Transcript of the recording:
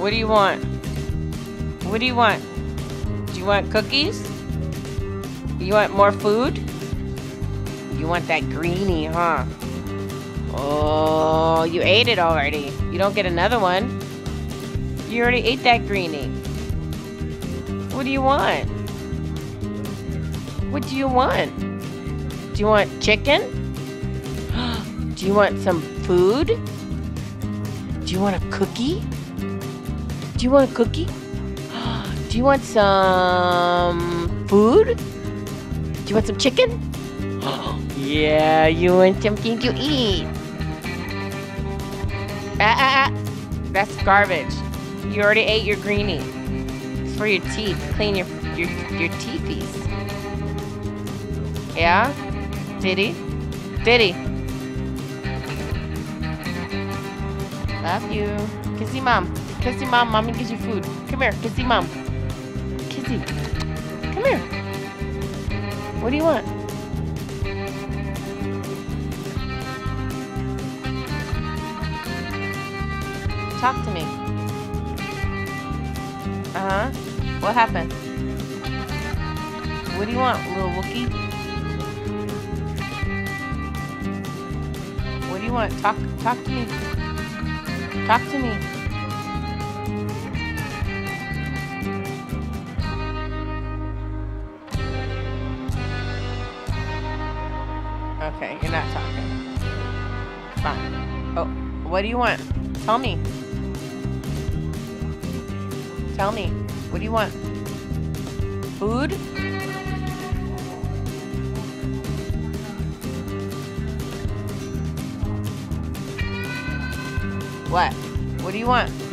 What do you want? What do you want? Do you want cookies? You want more food? You want that greenie, huh? Oh, you ate it already. You don't get another one. You already ate that greenie. What do you want? What do you want? Do you want chicken? Do you want some food? Do you want a cookie? Do you want a cookie? Do you want some food? Do you want some chicken? yeah, you want something to eat. Ah, ah, ah. That's garbage. You already ate your greenie. It's for your teeth. Clean your your your teethies. Yeah? Diddy? Did he? Love you. Kissy mom. Kissy mom. Mommy gives you food. Come here. Kissy mom. Kissy. Come here. What do you want? Talk to me. Uh huh. What happened? What do you want, little Wookie? What do you want? Talk, talk to me. Talk to me. Okay, you're not talking. Fine. Oh, what do you want? Tell me. Tell me. What do you want? Food? What? What do you want?